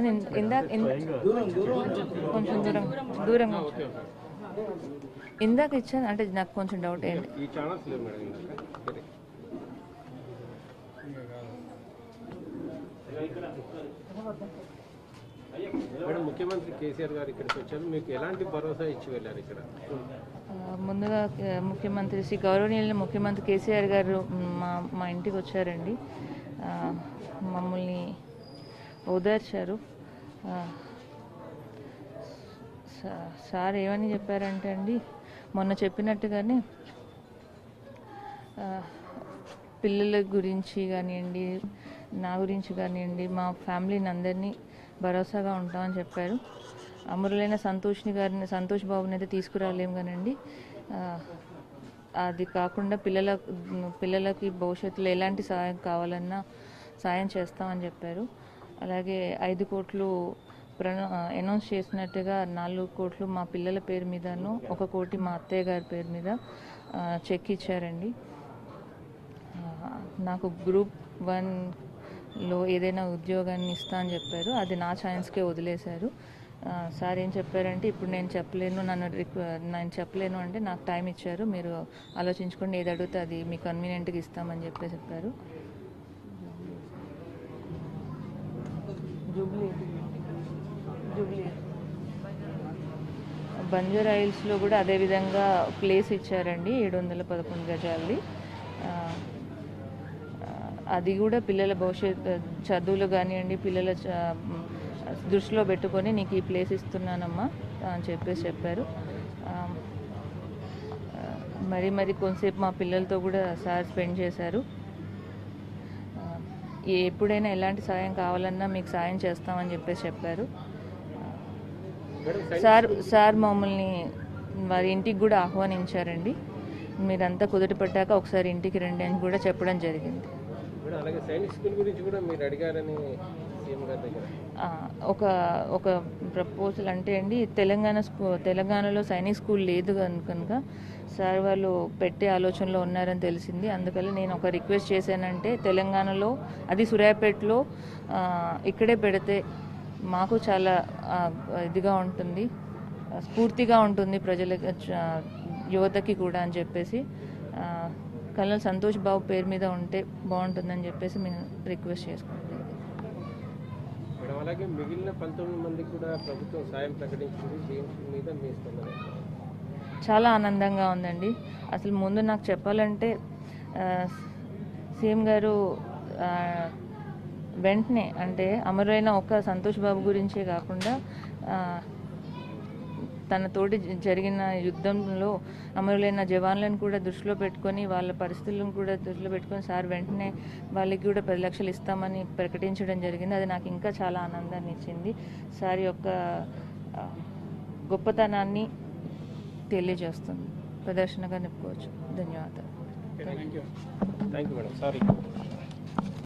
నేను ఇందాక ఇంద- కొంచెం దూరం. దూరంగా. ఇందాక ఇచ్చాను అంటే నాకు కొంచెం డౌట్ ఏంటి ఈ ఛానల్స్ లేవు మేడం ఇందాక. వేరే. మేడం ముఖ్యమంత్రి కేసీఆర్ గారు ఇక్కడికి వచ్చారు. మీకు ఎలాంటి భరోసా ఇచ్చి వెళ్ళారు ఇక్కడ? ఆ, ముందుగా ముఖ్యమంత్రి శ్రీ గౌరవనీయుల ముఖ్యమంత్రి కేసీఆర్ గారు మా మా ఇంటికి వచ్చారండి. మమ్మల్ని ఓదార్చారు ఆ, సార్ ఏమని చెప్పారంటే అండి మొన్న చెప్పినట్టుగానే పిల్లల గురించి కానివ్వండి నా గురించి కానివ్వండి మా ఫ్యామిలీని అందరినీ భరోసాగా ఉంటామని చెప్పారు. అమరులైన సంతోష్ని గారిని సంతోష్ బాబుని అయితే తీసుకురాలేం కానండి. అది కాకుండా పిల్లల పిల్లలకి భవిష్యత్తులో ఎలాంటి సహాయం కావాలన్నా సాయం చేస్తామని చెప్పారు. అలాగే ఐదు కోట్లు అనౌన్స్ చేసినట్టుగా నాలుగు కోట్లు మా పిల్లల పేరు మీదను ఒక కోటి మా అత్తయ్య గారి పేరు మీద చెక్ ఇచ్చారండి. నాకు గ్రూప్ వన్లో ఏదైనా ఉద్యోగాన్ని ఇస్తా అని చెప్పారు. అది నా ఛాన్స్కే వదిలేశారు. సార్ ఏం చెప్పారంటే ఇప్పుడు నేను చెప్పలేను నన్ను రిక్వ నేను చెప్పలేను అంటే నాకు టైం ఇచ్చారు. మీరు ఆలోచించుకోండి ఏది అడిగితే అది మీ కన్వీనియంట్గా ఇస్తామని చెప్పి చెప్పారు. జూబ్లీ జూబ్లీ బంజారా హిల్స్లో కూడా అదే విధంగా ప్లేస్ ఇచ్చారండి ఏడు వందల పదకొండు గజాలది. అది కూడా పిల్లల భవిష్యత్ చదువులు కానివ్వండి పిల్లల చ- దృష్టిలో పెట్టుకొని నీకు ఈ ప్లేస్ ఇస్తున్నానమ్మా అని చెప్పేసి చెప్పారు. మరి మరి కొంతసేపు మా పిల్లలతో కూడా సార్ స్పెండ్ చేశారు. ఎప్పుడైనా ఎలాంటి సాయం కావాలన్నా మీకు సాయం చేస్తామని చెప్పేసి చెప్పారు. సార్ సార్ మమ్మల్ని వారి ఇంటికి కూడా ఆహ్వానించారండి. మీరంతా కుదుటపడ్డాక ఒకసారి ఇంటికి రండి అని కూడా చెప్పడం జరిగింది. అలాగే సైనిక్ స్కూల్ గురించి కూడా మీరు అడిగారని ఒక ఒక ప్రపోజల్ అంటే అండి తెలంగాణ స్కూ తెలంగాణలో సైనిక్ స్కూల్ లేదు కను- కనుక సార్ వాళ్ళు పెట్టే ఆలోచనలో ఉన్నారని తెలిసింది. అందుకని నేను ఒక రిక్వెస్ట్ చేశానంటే తెలంగాణలో అది సూర్యాపేటలో ఇక్కడే పెడితే మాకు చాలా ఇదిగా ఉంటుంది స్ఫూర్తిగా ఉంటుంది ప్రజలకి యువతకి కూడా అని చెప్పేసి ఆ, కల్నల్ సంతోష్ బాబు పేరు మీద ఉంటే బాగుంటుందని చెప్పేసి మేము రిక్వెస్ట్ చేసుకుంటాం. మేడం అలాగే మిగిలిన పంతొమ్మిది మందికి కూడా ప్రభుత్వం సాయం ప్రకటించింది దీని మీద మీ స్పందన చాలా ఆనందంగా ఉందండి. అసలు ముందు నాకు చెప్పాలంటే సీఎం గారు వెంటనే అంటే అమరులైన ఒక్క సంతోష్ బాబు గురించే కాకుండా తన తోటి జరిగిన యుద్ధంలో అమరులైన జవాన్లను కూడా దృష్టిలో పెట్టుకొని వాళ్ళ పరిస్థితులను కూడా దృష్టిలో పెట్టుకొని సార్ వెంటనే వాళ్ళకి కూడా పది లక్షలు ఇస్తామని ప్రకటించడం జరిగింది. అది నాకు ఇంకా చాలా ఆనందాన్ని ఇచ్చింది. సార్ యొక్క గొప్పతనాన్ని తెలియజేస్తుంది. ప్రదర్శనగా నిప్పుకోవచ్చు ధన్యవాదాలు. Thank you madam sorry